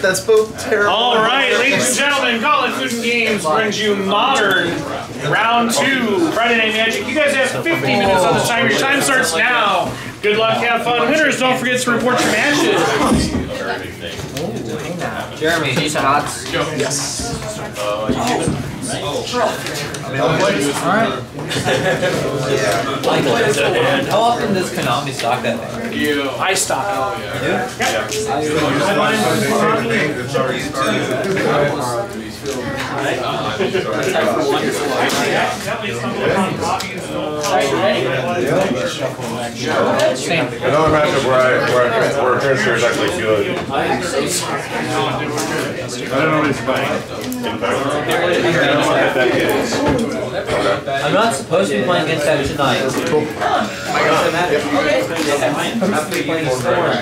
That's both terrible. All right, ladies and gentlemen, College of Food Games brings you Modern Round 2 Friday Night Magic. You guys have 50 minutes on the timer. Your time starts now. Good luck, have fun. Winners, don't forget to report your matches. Jeremy, decent odds. Yes. Alright. How often does Konami stock that thing? I stop. Another matchup where I, where I, where appearance here is actually good. I don't know what he's playing. I know. I'm not supposed to be playing against that tonight. After playing Storm.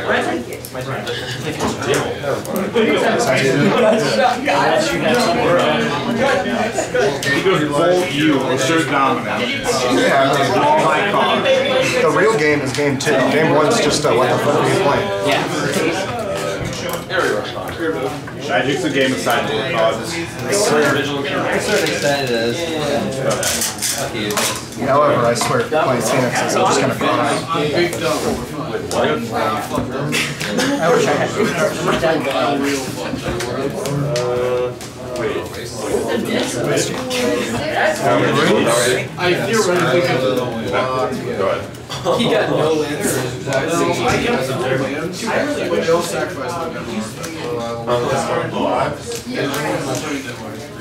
He goes full you, assert dominance. Yeah, I mean, All my cards. the real game is game two. Game one's just uh, what the fuck are you playing? Magic's a game of sideboard cards. To a certain extent it is. Fuck you. However, I swear, playing Phoenix is just kind of fun. I wish I had. I theoretically could. Go ahead. He got no lands. No, I kept no lands. With no sacrifice.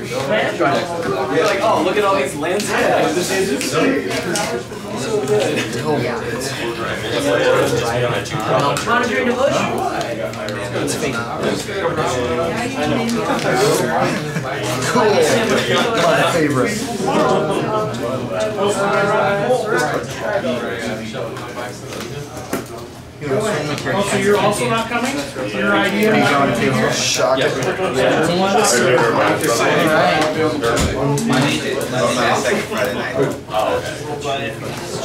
You're like, oh, look at all these lands. Yeah, this is so good. Monitoring oh, devotion. Cool. My favorite. Oh, so you're also not coming? Your idea? Shock it. second Friday night.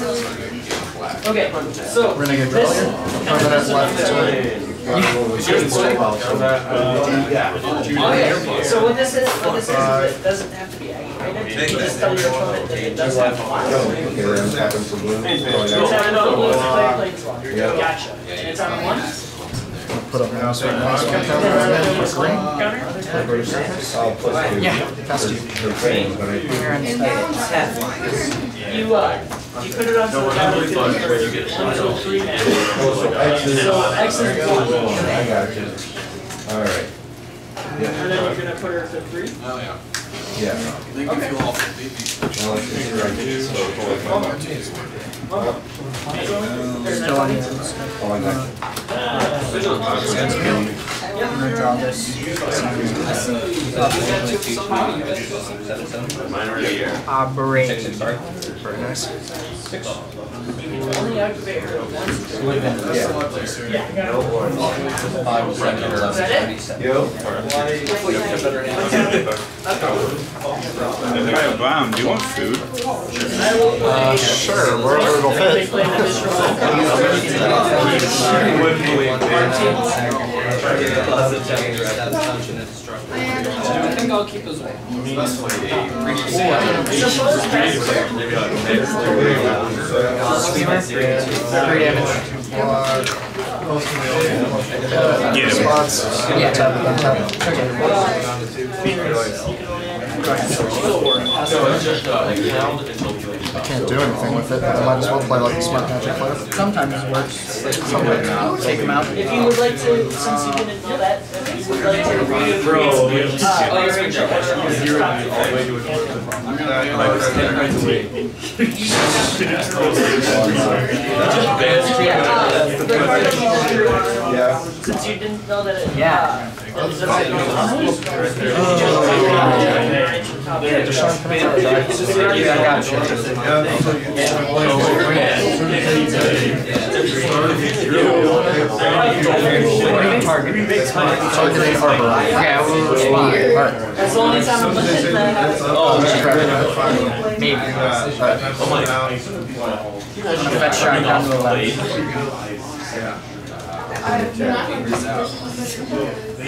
Okay, so Renegade draw this, here. Five minutes left. so what this is, what this is, is it doesn't have to be activated. You just tell your opponent that it does have flash. It's on an blue play planeswalker. Gotcha. And it's on one? Put up mouse right now. So counter for green. Counter? Yeah, fast you. You, uh, you put it onto the battle field first. One, two, three, now. So X is one. I got you. Alright. And then you're gonna put her to three? Oh, yeah. Yeah. They can feel all completely. I'm gonna draw this. Very nice. Once. Yeah. Bound, do you want food? Uh, sure, wherever it'll They fit. I think I'll keep those away. Suppose that's Three damage. Get him. Spots. Yeah. Tap it, untap it. I can't do anything with it, but I might as well play like a smart magic player. Sometimes it works. Sometimes. Take them out. If you would like to, since you didn't know that, if you would like to read. Uh, oh, you're in Yeah. Since you didn't know that it. Yeah. uh, it was a- top. Yeah, pick. Deshaun Prince out of Dark. Yeah, I got you. Targeting Arbor. Okay, I will respond. Alright. That's the only time I'm gonna hit that. Maybe. Fetch shot down to the left.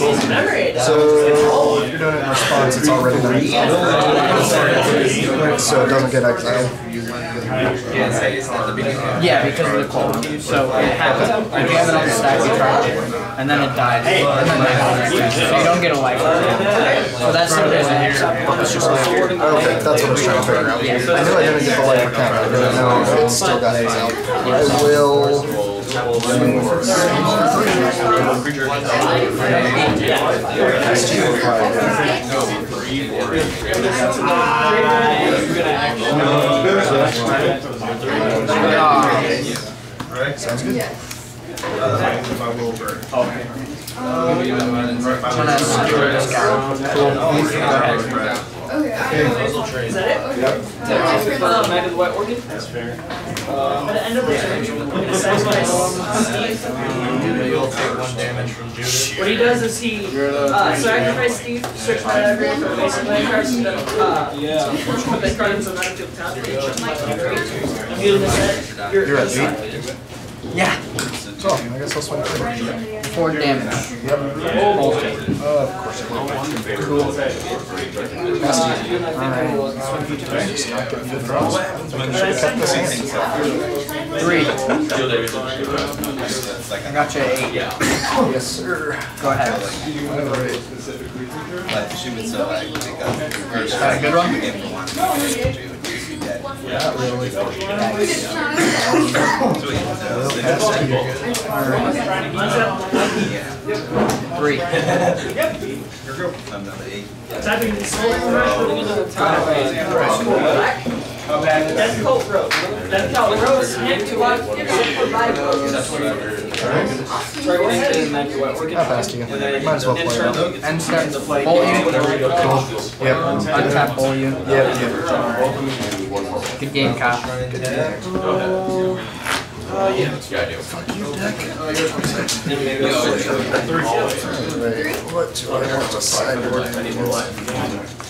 Jordan. Memory. So if you're doing it in response, it's already been exiled. So it doesn't get exiled. Yeah, because of the cold. So it happens. If you have it on the stack, you try it, and then it dies. And then it dies. So you don't get a life. So that's what it is. It's just like, Okay, that's what I was trying to figure out. I knew I didn't get the light mechanic. I didn't know if it still got exiled. I will. Sounds good. I'm gonna secure this guy. Cool. Go. Is that it? Uh, Knight of the White Orchid? That's fair. At the end of the turn, I'm gonna sacrifice Steve. What he does is he, uh, sacrifice Steve, search my library for basic land cards, and then, uh, put that card into the battlefield top, and check my library. I'm using this set, you're. You're at eight? Yeah. Oh, I guess I'll swing through. Four damage. Bullshit. Uh, of course. Cool. That's easy. Just not getting good draws. I think I should have kept this hand. Three. I got you eight. Yes, sir. Go ahead. Alright. Like, she would so like, pick up the first Got a good one? Game for one, two, two, dead. Not really. Three. Number eight. Tapping the soul crush, putting it in the top. Black. Death Cult Road. Death Cult Road, snake to one, except for live Sorry, what is it? How fast you? Might as well play it. End step. Bowl you. Yep. Untap bowl you. Yep, yep. Good game, Kyle. Alright, what do I want to sideboard anymore?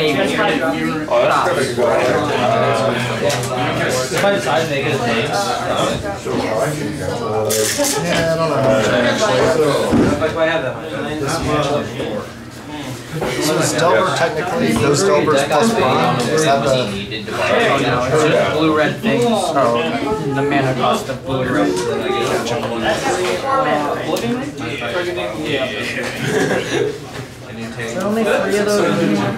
Maybe. Oh, that's perfect. Uh, Go ahead. If I decide to make it a name. Uh, yeah, I don't know. Like, I have that. So is Delver technically, those Delvers plus Prime, is that the, Oh, no, it's just blue red things. oh, okay. The mana cost of blue and red. There are only three of those. I'm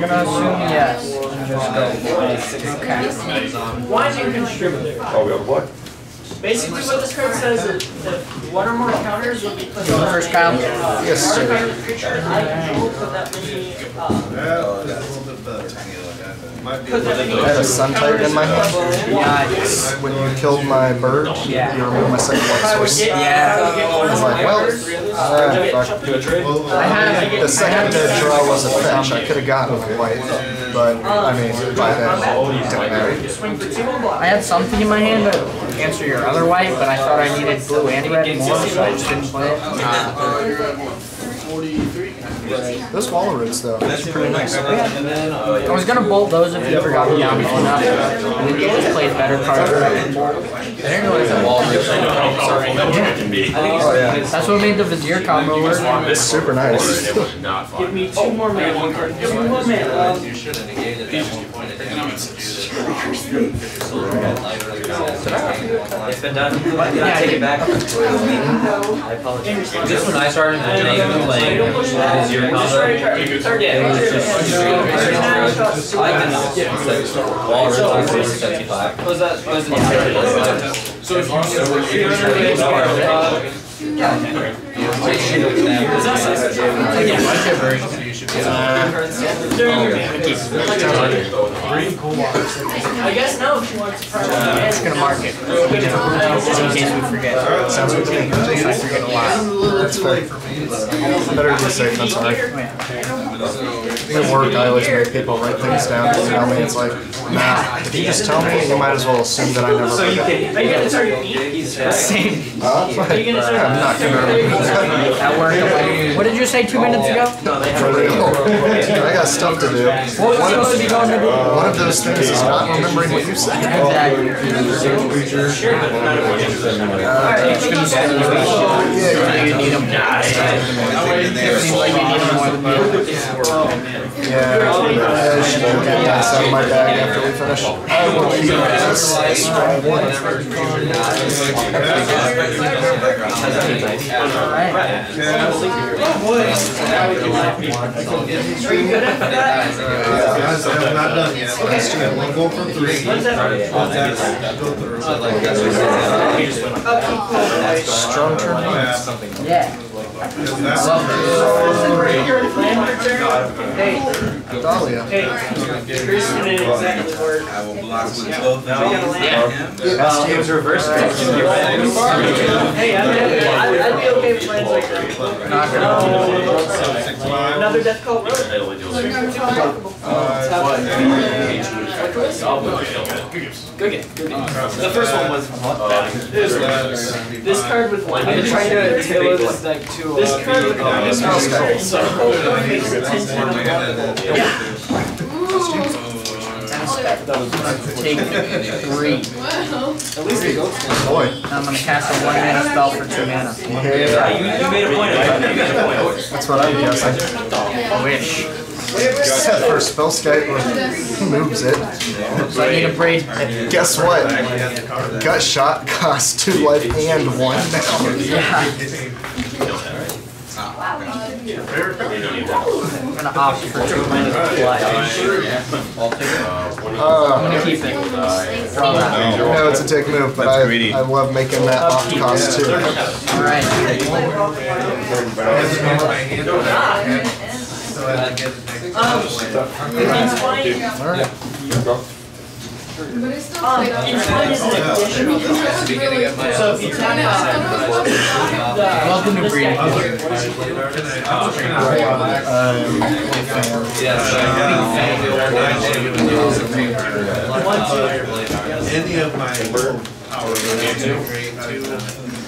gonna assume yes. and just go. Okay. Winding Constrictor. Oh, we have a play? Basically what this card says is that one or more counters will be put on. First count. Yes, sir. Target creature, I control, put that many, uh, I had a Sun Titan in my hand. Nice. When you killed my bird, you removed my second white source. Yeah. I was like, well, uh, fuck. I had The second dead draw was a fetch, I could've gotten a white, but, I mean, by then, it didn't matter. Swing for two and block. I had something in my hand to answer your other white, but I thought I needed blue and red more, so I just didn't play it. Uh, Those Wall of Roots though, That's pretty nice. I was gonna bolt those if you forgot me down low enough, and then you just played better cards. than I did. I didn't realize that wall was sorry. oh yeah, That's what made the Vizier combo work. it's super nice. Give me two more mana. Two more mana. Um, You should have negated that one point. This. It's been done. Yeah, take it back. I apologize. Just when I started playing, playing, is your combo? It was just. I did not. Originally was seventy-five. Was that, was it? So if you I guess no, if you want to try I'm just gonna mark it, you know, just in case we forget. Sounds good to me. I forget a lot. That's fair. Better to be safe than sorry. Oh, yeah. At work, I always make people write things down and tell me, it's like, nah, if you just tell me, you might as well assume that I never forget. Are you gonna start your meet? Same. Huh? Are you? I'm not gonna. At work, what did you say two minutes ago? For I got stuff to do. What was supposed to be going to do? One of those things is not remembering what you said. Exactly. Yeah, You need them. Seems like you need them more than me. yeah, yeah, she can get this out of my bag after we finish. I will leave this. Let's try one. I'm not done yet. Last year, one goal from three. Strong turn. Yeah. Dahlia. Hey, Chris did it exactly where. I will block with twelve. Now we gotta it was reverse. Hey, I'd, I'd, I'd be okay with lands like that. Another Death Cult Road. Good game, good game. The first one was uh, this card with one. I've been trying to tailor this deck to. This card with one. This card so it makes it ten ten of one. Yeah. Take three. Boy. I'm gonna cast a one mana spell for two mana. Yeah, You, you made a point. You got a point that's what I'm guessing. Wish. Except for Spellskite moves it. So I need a braid. Guess what? Gut shot costs two life and one now. Yeah. I'm gonna opt for two mana to fly. I'm Uh, gonna keep it. Draw no, it's a dick move, but I, I love making that off cost too. Alright. Welcome to breeding. Any of my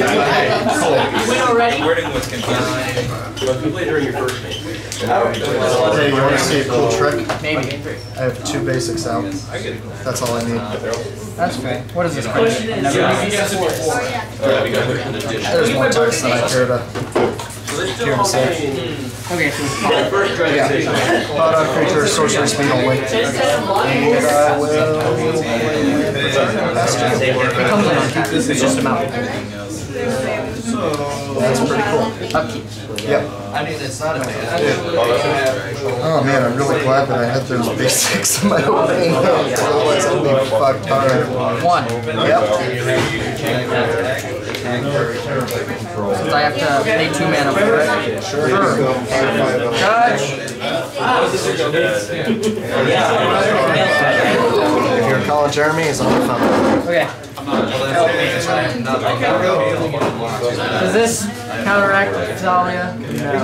You win already? Wording was confusing. Hey, you wanna see a cool trick? Maybe. I have two basics out. That's all I need. That's fair. What is this card? Never used. Oh, There's one text that I care to hear him say. Okay, so Yeah. Thought on creature, sorcery, spin a link. And I uh, will. it comes in on top. It's just a mount. That's pretty cool. Upkeep. Yep. I mean, it's not a bad. Oh, oh man, I'm really glad that I had those basics in my opening notes. Otherwise, I'd be fucked hard. One. Yep. Since I have to pay two mana for it. Sure. Judge. You're calling Jeremy, he's on the phone. Okay. Does this counteract Thalia? Let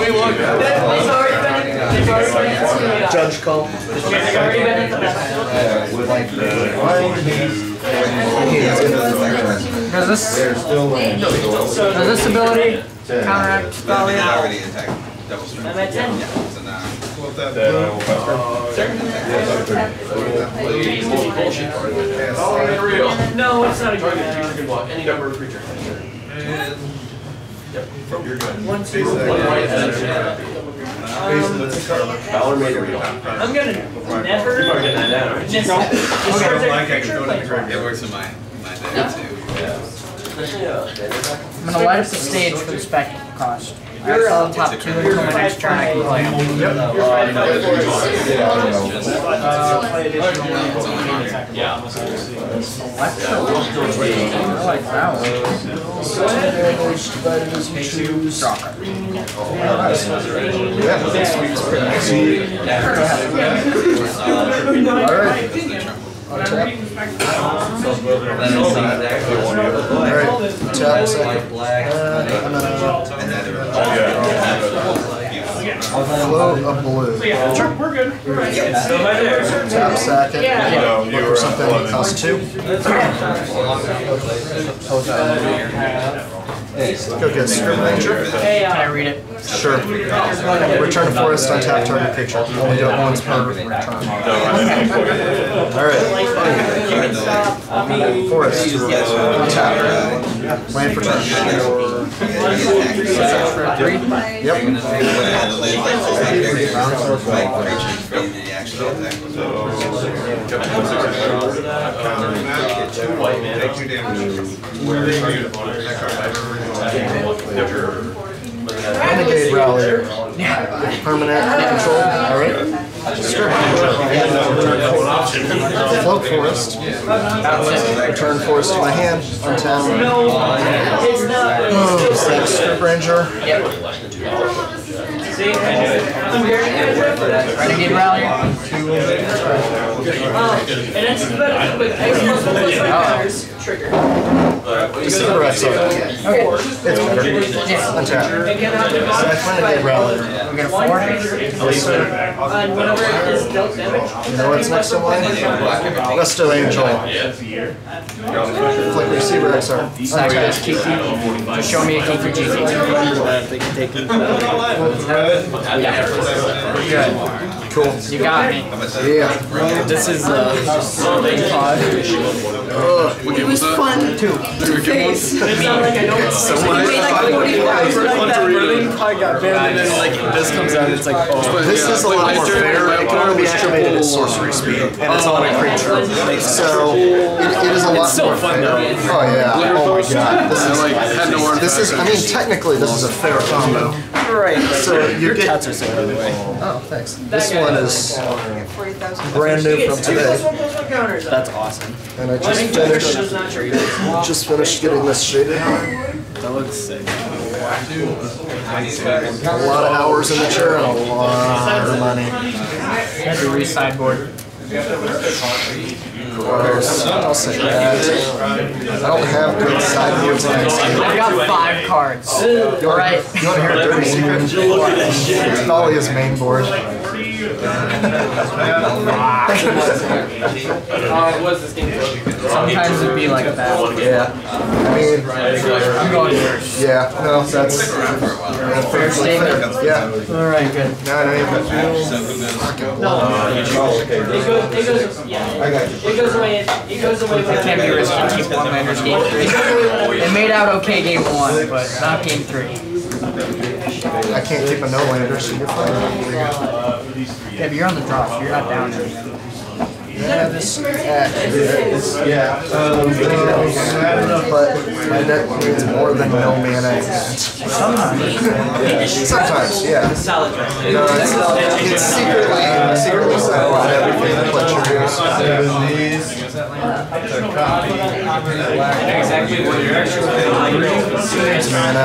me look. It's already been, it's already been. Judge call. It's already been in the back. Uh, does this does this ability counteract Thalia? Already attacked double strike. I'm at ten. So now. No, it's not a good one. Any number of creatures. One, two, um, Valor made a real. I'm gonna never. Just- No. just start Like I can go to the creature It works in my, my day too. I'm gonna light up the stage for the spectacle cost. Alright, so I'll top two. Until my next turn I can play them. I like that one. Draw card. Alright, tap second. Uh, I'm gonna float a blue. Sure, we're good. We're right. Tap second. Yeah. Look for something that costs two. Go get Scryb Ranger. Hey, Can I uh, read it? Sure. Return a forest on tap target creature. Only do it once per return. Alright. Forest. Tap. Land for turn. Three? Yep. Renegade Rally. Permanent control. Alright. Scryb Ranger. Float Forest. Return Forest to my hand. Untap. no, it's not. Oh, six. Ranger. See, I'm very good. Renegade Rally? Um, and it's better with X plus one plus five counters trigger. This is the Rex Okay. It's better. Yeah. Untap. And get out the Renegade Rally. We get a One four? creature and whenever it is dealt damage. You know what's next in line? Resto Angel. Flick Receiver XR. Sack this GT. Just show me a key for GT. Good. Cool. You got me. Yeah. This is uh, pod. It was fun too. It's not like I know it's so I got abandoned and like this comes out, it's like, oh. This is a lot more fair. It can only be activated at sorcery speed, and it's on a creature. So it, it is a lot It's so more fun, fair. though. Oh yeah. Oh my god. This I like is. This is. I mean, technically, this is a fair combo. Right. So you Your get. tats are sick, by the way. Oh, thanks. This one is brand new from today, one plus one counters. That's awesome. and I just finished. Just finished getting this shaded. That looks sick. A lot of hours in the chair and a lot of money. Had to re-sideboard. Gross. I'll say that. I don't have good sideboards in this game. I got five cards. Alright. You want to hear a dirty secret? It's Thalia's main board. Sometimes it'd be like that. Yeah. I mean, yeah, no, that's Fair statement. Yeah. Alright, good. No, I don't. It goes, it goes, yeah. It goes away, it goes away. when- Can't be risky. Keep one landers game. It made out okay game one, but not game three. I can't keep a no lander, so you're fine. Yeah, but you're on the draw, so you're not down anything. Yeah, this is yeah. Um, but my deck needs more than no mana. Sometimes. Sometimes, yeah. No, it's, it's secretly, secretly so on everything that lets you use. Exactly what you're actually. Mana.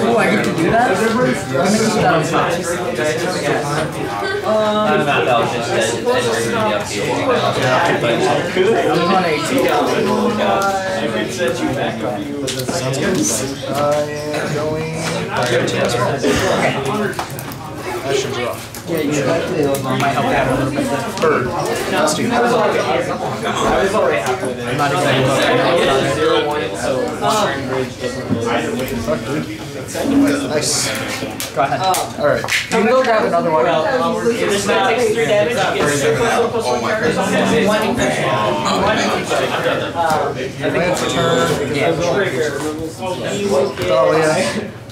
Oh, I get to do that? I'm that on top. I'm not, that was just entering the upfield. I'm on 18. Sounds good. I am going. That should draw. Yeah, you should. Might help out a little bit. Bird. Let's do that. I'm not exactly. Nice. Go ahead. Alright. You can go grab another one. This guy takes three damage, you get super plus plus one markers on him. One Lance turn. Yeah. Oh, yeah.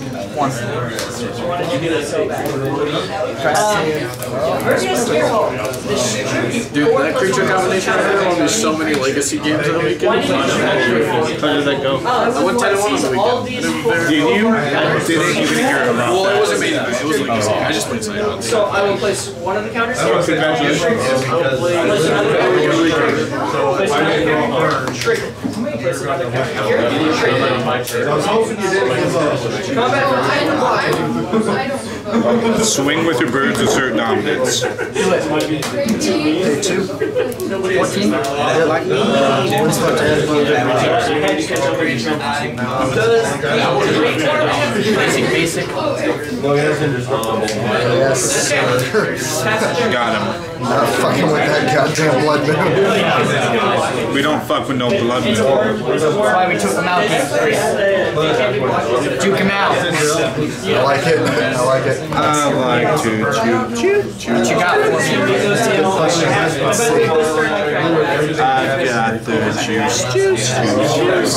One. Dude, that creature combination right there, there's so many legacy games on the weekend. How did that go? I went 10 and 1 on the All weekend. Did you? Did you even hear about Well, it wasn't me. It was legacy. I just played Silent So I will place one of the counters here. Congratulations. Place another counter. Place another counter. Trigger. Place another counter here. Trigger. I was hoping you did against us. Combat for time. Swing with your birds, assert dominance. Hey, two. 14. Yeah, like me. What's about to Basic, basic. Um, yes, sir. Got him. Not fucking with that goddamn blood moon. We don't fuck with no blood moon. That's why we took them out game. Juke him out. I like it. I like it. I like to chew, chew, chew. What you got for me? Uh, I've got the juice, juice, juice, juice.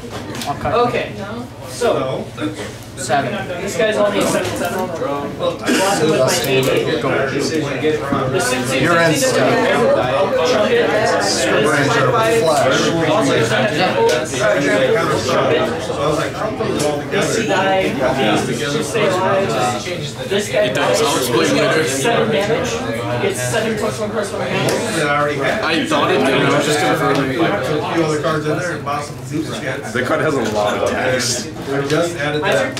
Okay. Okay, so Seven. this guy's only seven seven. Block him with my eight eight. The six six Your end sixty step. I'll chunk it. Range of flash. This guy, to stay alive. This guy I'll explain later. seven damage. It's seven plus one plus one damage. I thought it did, I was just confirming. A few other cards in there, possible super chance. The card has a lot of text. I just added that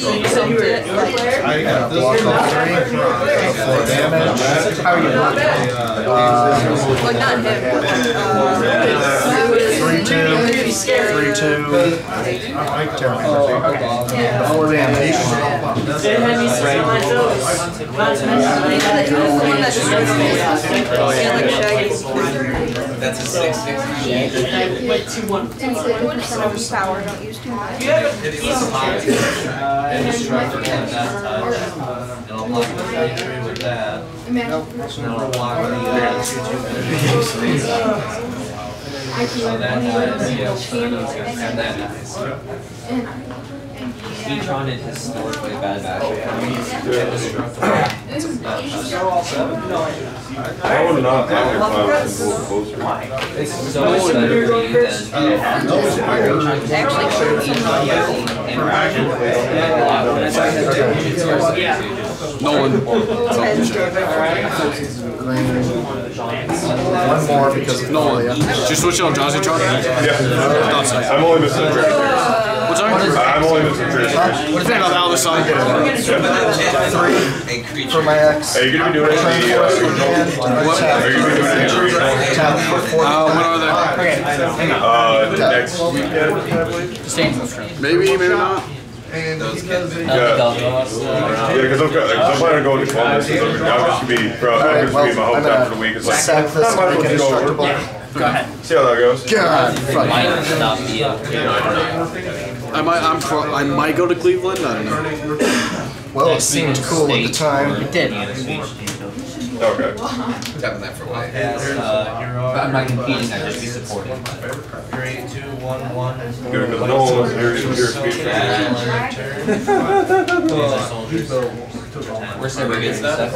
So you said you were a newer player? I got this. Block all three. Four damage. How are you blocking? Uh, Like not him, Be scary. Three, two. Terrible. Four damage. They had me sitting on my toes. Not to mention, he was the one that just like, he had like shaggy. That's a six, six, nine. I went two one. And so when it's overpowered, don't use too much. You have a decent chance. And I'll block the three with that. And I'll block the, uh, so that dies, yeah, so it's gonna, and that dies. E-tron is historically bad matchup. I would not, I would not have to closer. It's so much better for you than Nolan. One One more because of Nolan. Nolan. Did you switch on Jazzy Tron? Yeah. I'm only missing Tracer. What's that? I'm only missing Tracer. What is that on the other side? For my ex. Are you gonna be doing it in the, uh, What? are you gonna be doing it in the, Tap for four. Uh, when are they? Okay, uh, next weekend, I believe? Stay in the room. Maybe, maybe. Yeah. Double. Uh, yeah, I'm, cause I'm planning on going to Columbus, I'm just gonna be, bro, I'm just gonna be in my I'm hometown for the week, it's like, sack this I might as well just go over. indestructible. Go ahead. See how that goes. God, fuck. Might not be a. I might. I'm. Pro- I might go to Cleveland. I don't know. Well, it seemed cool at the time. It did. Okay. Tapping that for white. Uh, I'm not competing, I just be supporting. Good, because no one wants to hear, hear. We're still gonna get stuff.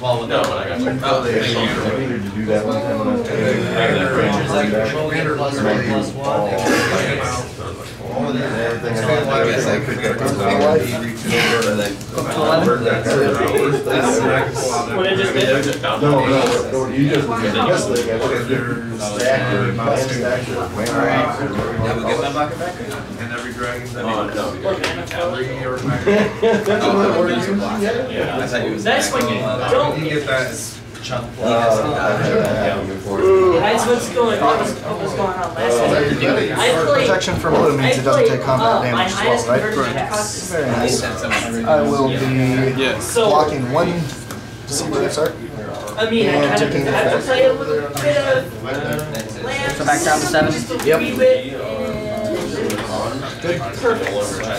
Well, no, but I got you. Oh, thank you. to do that one time. When I was. I guess I could go to the What it just? No, no, no, you just, this thing, I think they're stacked or not or. Yeah, we get that bucket back? And every dragon's that Oh, no. every or Oh, I thought you was. That's when you don't You get get that chunk. That's what's going on. What's, going on last time. I played. Protection from blue means it doesn't take combat uh, damage as well, right? conversion cost is Very nice. I will be blocking one secret start. I mean, I kind of taking had to effect. play a little bit of land. So back down to seven? Yep. Wee Perfect.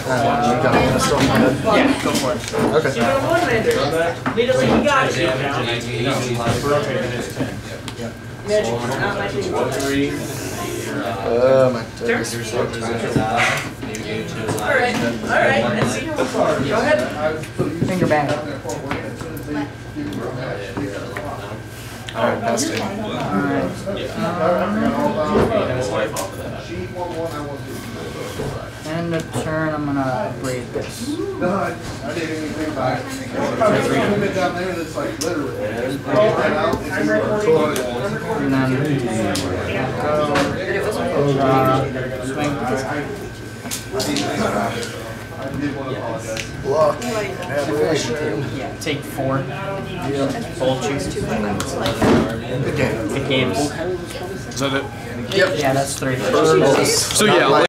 Uh, got a pistol in my head? Yeah, go for it. You Okay. got a one lander. Immediately you got you. Magic, not my thing. Uh, my Alright, alright, I see. Go ahead. Finger bang. Alright, best team. End of turn, I'm gonna break this. No, I, didn't even think about it. There's a limit down there that's like it And then drop, swing. I did want to apologize. Block. Aberration. Yeah, take four. Bolt choose two. Good game. Good games. Is that it? Yep. Yeah, that's three. So yeah,